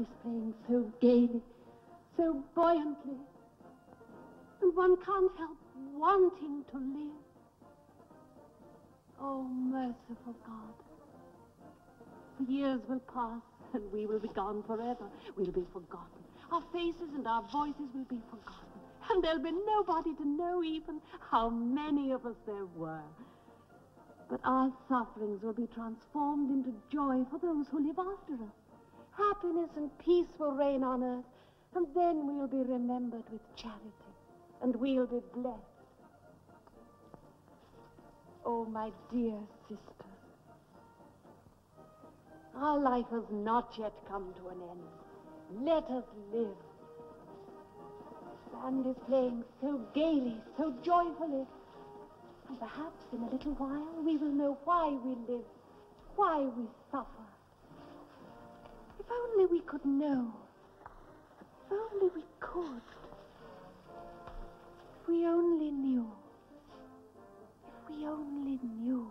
is playing so gaily, so buoyantly, and one can't help wanting to live. Oh, merciful God. The years will pass, and we will be gone forever. We'll be forgotten. Our faces and our voices will be forgotten. And there'll be nobody to know even how many of us there were. But our sufferings will be transformed into joy for those who live after us. Happiness and peace will reign on earth, and then we'll be remembered with charity, and we'll be blessed. Oh, my dear sister, our life has not yet come to an end. Let us live. The band is playing so gaily, so joyfully. And perhaps in a little while we will know why we live, why we suffer only we could know. If only we could. If we only knew. If we only knew.